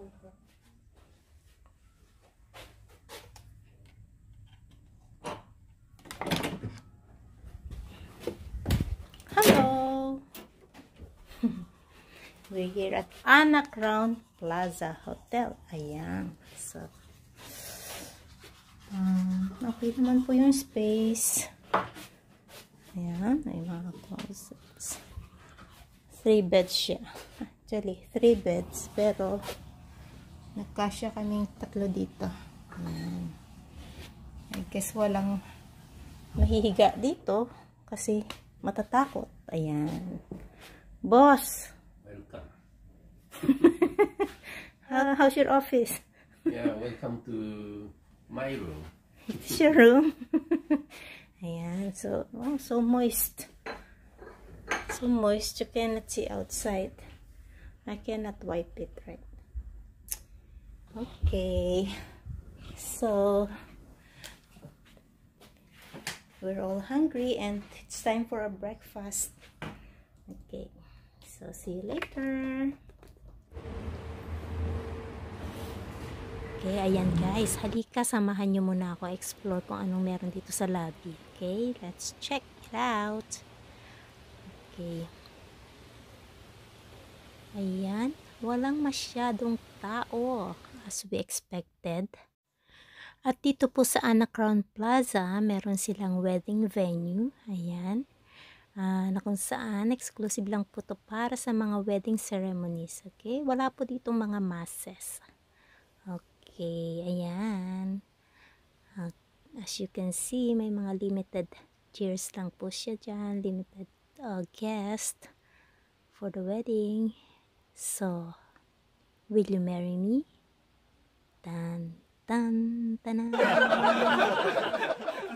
Hello! We're here at Anna Crown Plaza Hotel. Ayan. So, um, okay naman po yung space. Ayan. May mga closets. Three beds siya. Actually, three beds. Pero, nagkasya kaming tatlo dito. Ayan. I guess walang mahihiga dito kasi matatakot. Ayan. Boss! Welcome. How, how's your office? Yeah, welcome to my room. It's your room. Ayan. So, oh, so moist. So moist. You cannot see outside. I cannot wipe it, right? Okay. So, we're all hungry and it's time for a breakfast. Okay. So, see you later. Okay, ayan guys. Halika, samahan nyo muna ako explore kung anong meron dito sa lobby. Okay, let's check it out. Okay. Ayan. Walang masyadong tao as we expected. At dito po sa Anna Crown Plaza, meron silang wedding venue. Ayan. Uh, na kung saan, exclusive lang po to para sa mga wedding ceremonies. Okay? Wala po ditong mga masses. Okay, ayan. Uh, as you can see, may mga limited chairs lang po siya dyan. Limited uh, guest for the wedding. So, will you marry me? Tan, tan, tanan.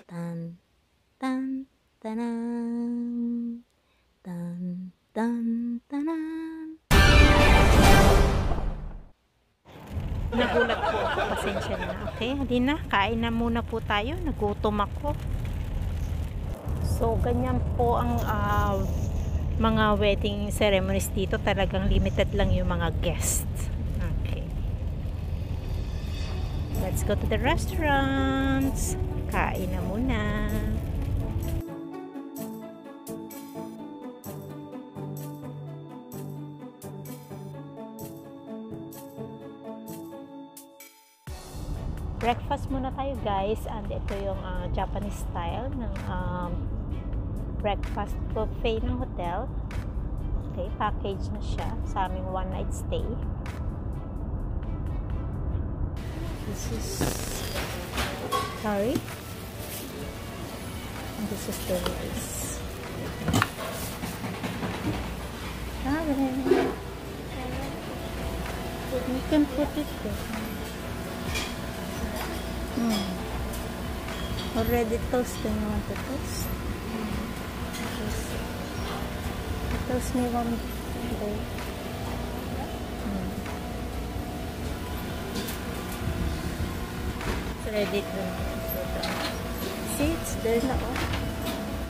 Tan, tan, tanan. Tan, tan, tanan. Nagulat po ako. Pasensya na. Okay, halina. Kain na muna po tayo. Nagutom ako. So, ganyan po ang uh, mga wedding ceremonies dito. Talagang limited lang yung mga guests. Okay. Let's go to the restaurants. Kain na muna. breakfast muna tayo guys and ito yung uh, Japanese style ng um, breakfast buffet ng hotel okay, package na siya sa aming one night stay this is curry and this is the rice Karen you can put it there Hmm. Already toasted. You want to toast? Toast. Toast me one day. Hmm. Ready to so See, it's there na oh.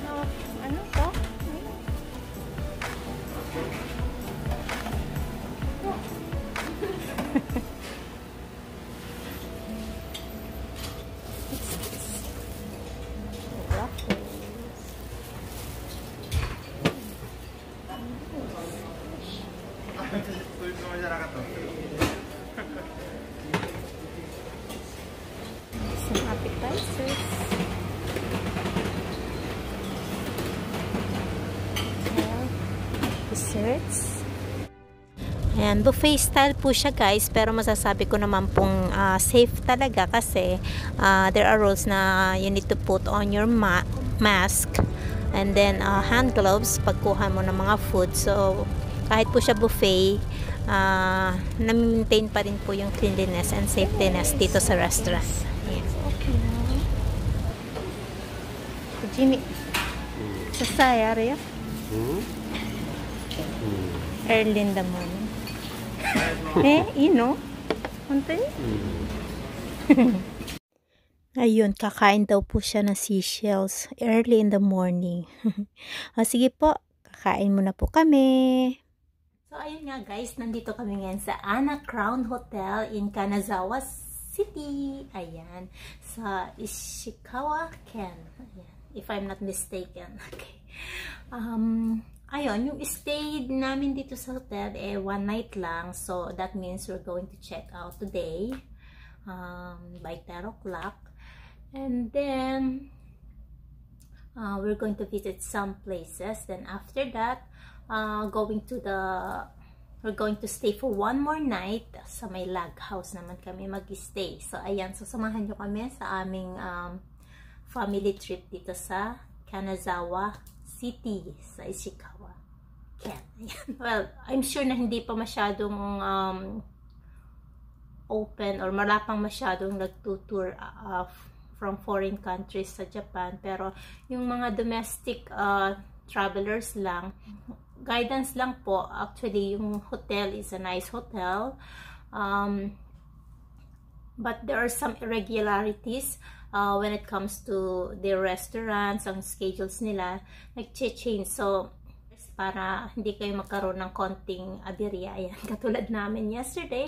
No, ano to? Some appetizers. Ayan. Desserts. Ayan, buffet style po siya guys, pero masasabi ko naman pong uh, safe talaga kasi uh, there are rules na you need to put on your ma mask and then uh, hand gloves pagkuha mo ng mga food. So, kahit po siya buffet, uh, na-maintain pa rin po yung cleanliness and safetyness dito sa restaurant. Ayan. Okay. Jimmy, sasaya rin Hmm? early in the morning. eh, ino? Ante? Ayun, kakain daw po siya ng seashells early in the morning. o, sige po, kakain muna po kami. So, ayun nga guys, nandito kami ngayon sa Ana Crown Hotel in Kanazawa City. Ayan. Sa Ishikawa, Ken. Ayan. If I'm not mistaken. Okay. Um, ayun, yung stay namin dito sa hotel, eh, one night lang. So, that means we're going to check out today um, by 10 o'clock. And then, uh, we're going to visit some places. Then after that, uh, going to the we're going to stay for one more night sa may log house naman kami mag-stay. So, ayan. So, samahan nyo kami sa aming um, family trip dito sa Kanazawa City sa Ishikawa. Ken. well, I'm sure na hindi pa masyadong um, open or malapang masyadong nagtutour uh, from foreign countries sa Japan. Pero, yung mga domestic uh, travelers lang, guidance lang po. Actually, yung hotel is a nice hotel. Um, but there are some irregularities uh, when it comes to their restaurants, ang schedules nila, nag-change. So, para hindi kayo magkaroon ng konting aberya. Ayan, katulad namin yesterday.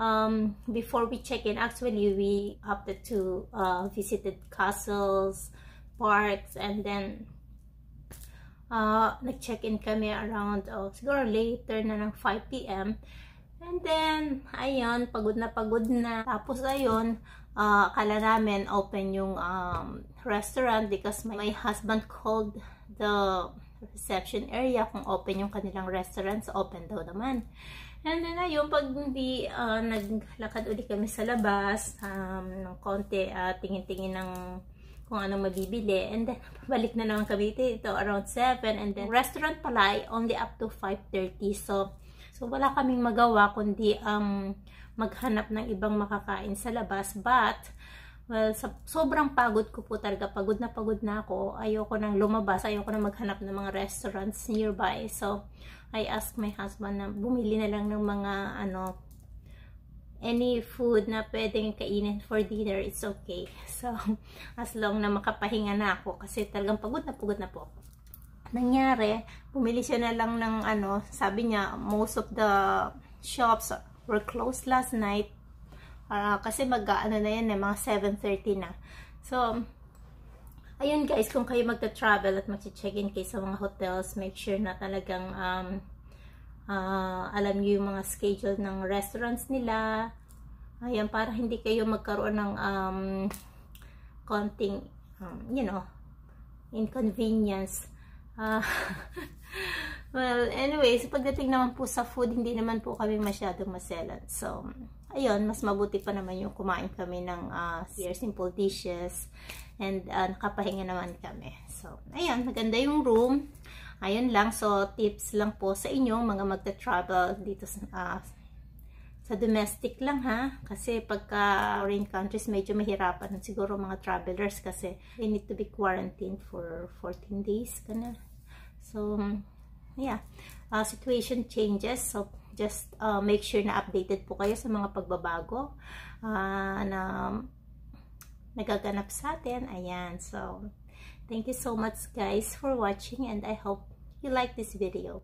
Um, before we check in, actually, we opted to uh, visited castles, parks, and then uh, nag-check-in kami around, oh, siguro later na ng 5 p.m. And then, ayun, pagod na pagod na. Tapos ayun, uh, akala namin open yung um, restaurant because my, my husband called the reception area kung open yung kanilang restaurants, open daw naman. And then ayun, pag hindi uh, naglakad ulit kami sa labas, um, ng konti, uh, tingin-tingin ng kung anong mabibili. And then, balik na naman kami dito around 7. And then, restaurant pala ay only up to 5.30. So, so wala kaming magawa kundi um, maghanap ng ibang makakain sa labas. But, well, sa, sobrang pagod ko po talaga. Pagod na pagod na ako. Ayoko nang lumabas. Ayoko nang maghanap ng mga restaurants nearby. So, I asked my husband na bumili na lang ng mga ano, any food na pwedeng kainin for dinner, it's okay. So, as long na makapahinga na ako kasi talagang pagod na pagod na po ako. Nangyari, bumili siya na lang ng ano, sabi niya, most of the shops were closed last night. Uh, kasi mag-ano na yan, eh, mga 7.30 na. So, ayun guys, kung kayo magta-travel at mag-check-in kayo sa mga hotels, make sure na talagang um, uh, alam niyo yung mga schedule ng restaurants nila. Ayan, para hindi kayo magkaroon ng um, konting, um, you know, inconvenience. Uh, well, anyways, pagdating naman po sa food, hindi naman po kami masyadong maselan. So, ayun, mas mabuti pa naman yung kumain kami ng uh, simple dishes and uh, nakapahinga naman kami. So, ayun, maganda yung room. Ayun lang, so tips lang po sa inyo mga magta-travel dito sa, uh, sa domestic lang ha. Kasi pagka foreign countries, medyo mahirapan siguro mga travelers kasi they need to be quarantined for 14 days. Kana. So, yeah. Uh, situation changes. So, just uh, make sure na updated po kayo sa mga pagbabago uh, na nagaganap sa atin. Ayan. So, thank you so much guys for watching and I hope you like this video.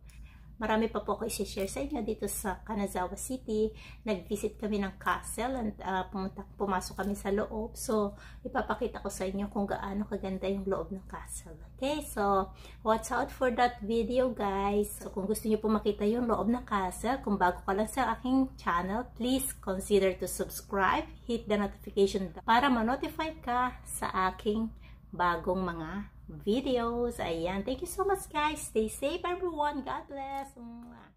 Marami pa po ako i-share sa inyo dito sa Kanazawa City. Nag-visit kami ng castle and uh, pumunta, pumasok kami sa loob. So, ipapakita ko sa inyo kung gaano kaganda yung loob ng castle. Okay, so, watch out for that video guys. So, kung gusto niyo po makita yung loob ng castle, kung bago ka lang sa aking channel, please consider to subscribe, hit the notification bell para ma-notify ka sa aking bagong mga videos. Ayan. Thank you so much guys. Stay safe everyone. God bless. Mwah.